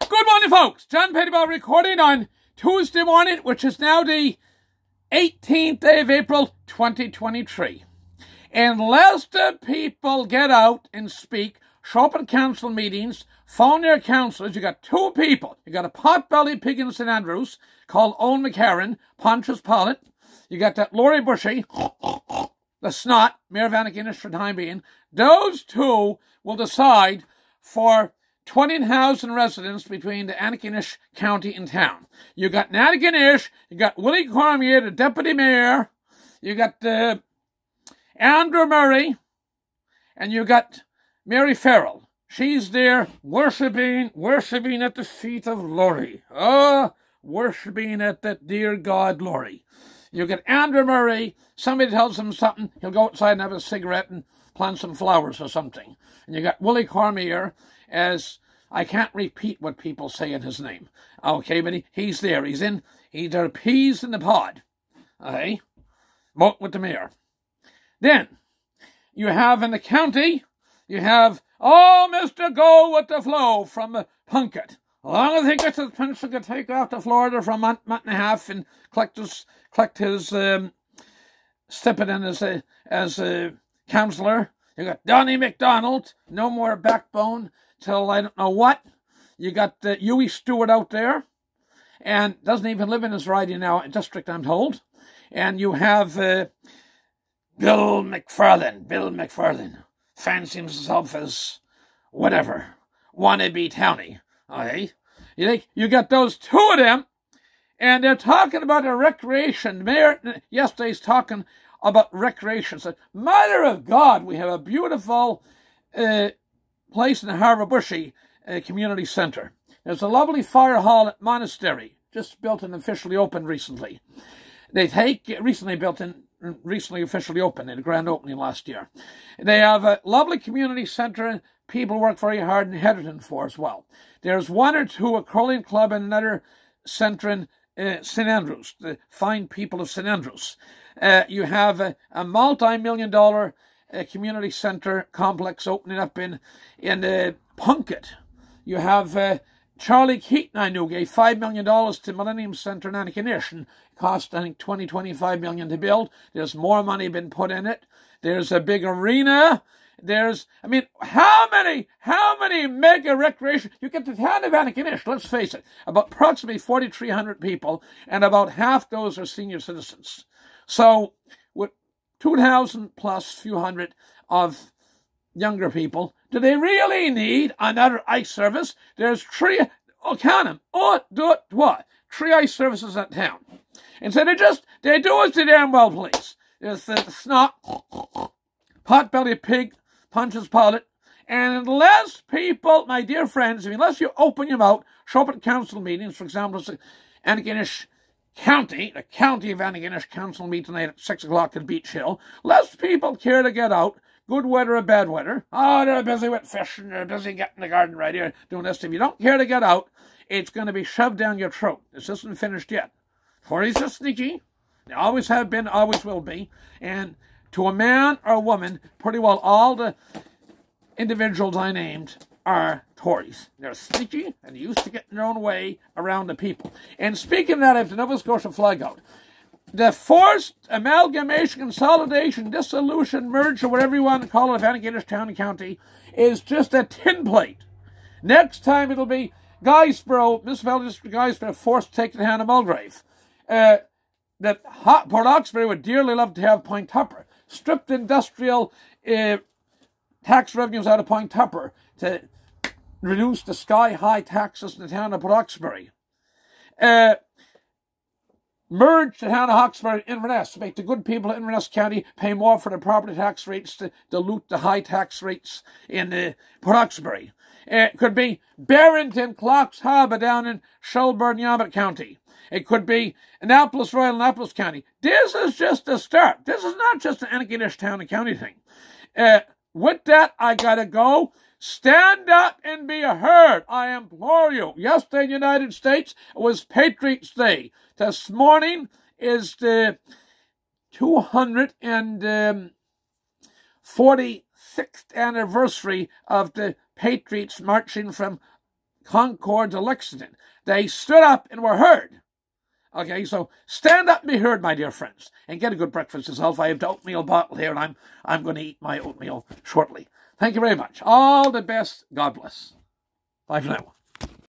Good morning, folks. John Pettipas recording on Tuesday morning, which is now the 18th day of April, 2023. Unless the people get out and speak, show up at council meetings, phone their councillors, you got two people. You got a pot-bellied pig in St Andrews called Owen McCarron, Pontius Pilate. You got that Laurie Boucher, the snot, Mayor of Antigonish for time being. Those two will decide for 20,000 residents between the Antigonish County and town. You got Antigonish, you got Willie Cormier, the deputy mayor, you got uh, Andrew Murray, and you got Mary Farrell. She's there worshipping, worshipping at the feet of Laurie. Oh, worshipping at that dear God, Laurie. You get Andrew Murray, somebody tells him something, he'll go outside and have a cigarette and plant some flowers or something. And you got Willie Cormier as I can't repeat what people say in his name. Okay, but he, he's there. He's in he's there peas in the pod. Okay? Vote with the mayor. Then you have in the county, you have oh Mr. Go with the Flow from Plunkett. As long as he gets his pencil to take off to Florida for a month, month and a half and collect his collect his um, stipend as a as a councillor. You got Donny McDonald, no more backbone till I don't know what. You got uh, Hughie Stewart out there, and doesn't even live in his riding now district, I'm told. And you have uh, Bill McFarlane. Bill McFarlane fancies himself as whatever wannabe townie. Okay, you think you got those two of them, and they're talking about a recreation. Mayor yesterday's talking about recreation. Said, Mother of God, we have a beautiful uh, place in the Harbour Boucher uh, Community Centre. There's a lovely fire hall at Monastery, just built and officially opened recently. They take recently built and recently officially opened in a grand opening last year. They have a lovely community centre. People work very hard in Heatherton for as well. There's one or two a curling club and another centre in uh, St Andrews, the fine people of St Andrews. Uh, you have a, a multi-million dollar uh, community centre complex opening up in in uh. You have uh, Charlie Keating, I knew, gave $5 million to Millennium Centre in Antigonish cost, I think, 20, 25 million to build. There's more money been put in it. There's a big arena. There's, I mean, how many, how many mega recreation, you get the town of Antigonish, let's face it, about approximately 4,300 people, and about half those are senior citizens. So, 2,000 plus few hundred of younger people, do they really need another ice service? There's three, oh, count them, oh, do it, what? Three ice services at town. And so they just, they do as they damn well please. There's the, snot, pot-bellied pig, Pontius Pilate, and unless people, my dear friends, unless you open your mouth, show up at council meetings, for example, Antigonish County, the county of Antigonish council meet tonight at 6 o'clock at Beech Hill, less people care to get out, good weather or bad weather. Oh, they're busy with fishing, they're busy getting the garden right here, doing this. If you don't care to get out, it's going to be shoved down your throat. This isn't finished yet. Tories are sneaky. They always have been, always will be. And to a man or a woman, pretty well all the individuals I named are Tories. They're sneaky and used to getting their own way around the people. And speaking of that, the Nova Scotia flag out the forced amalgamation, consolidation, dissolution, merge, or whatever you want to call it, of Antigonish Town and County, is just a tin plate. Next time it'll be Guysborough, Municipality District Guysborough, forced to take the hand of Mulgrave. Uh, that Port Hawkesbury would dearly love to have Point Tupper. Stripped industrial uh, tax revenues out of Point Tupper to reduce the sky-high taxes in the town of Hawkesbury. Uh, merge the town of Hawkesbury and Inverness to make the good people of Inverness County pay more for the property tax rates to dilute the high tax rates in uh, Port Hawkesbury. It could be Barrington, Clark's Harbour down in Shelburne, Yarmouth County. It could be Annapolis, Royal Annapolis County. This is just a start. This is not just an Antigonish town and county thing. Uh, with that, I gotta go. Stand up and be heard, I implore you. Yesterday in the United States was Patriots' Day. This morning is the 246th um, anniversary of the Patriots marching from Concord to Lexington. They stood up and were heard. Okay, so stand up and be heard, my dear friends, and get a good breakfast yourself. I have the oatmeal bottle here, and I'm, I'm going to eat my oatmeal shortly. Thank you very much. All the best. God bless. Bye for now.